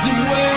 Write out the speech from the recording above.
the way